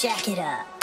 jack it up.